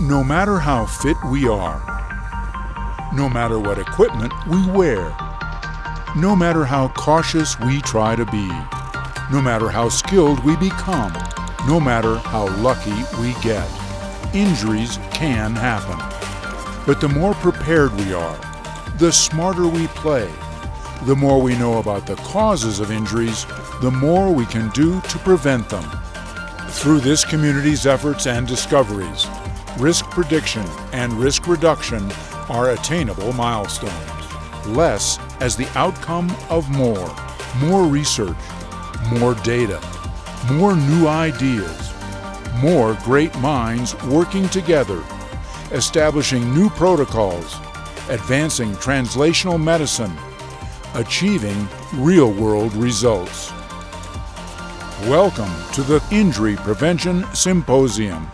No matter how fit we are, no matter what equipment we wear, no matter how cautious we try to be, no matter how skilled we become, no matter how lucky we get, injuries can happen. But the more prepared we are, the smarter we play, the more we know about the causes of injuries, the more we can do to prevent them. Through this community's efforts and discoveries, risk prediction and risk reduction are attainable milestones. Less as the outcome of more, more research, more data, more new ideas, more great minds working together, establishing new protocols, advancing translational medicine, achieving real world results. Welcome to the Injury Prevention Symposium.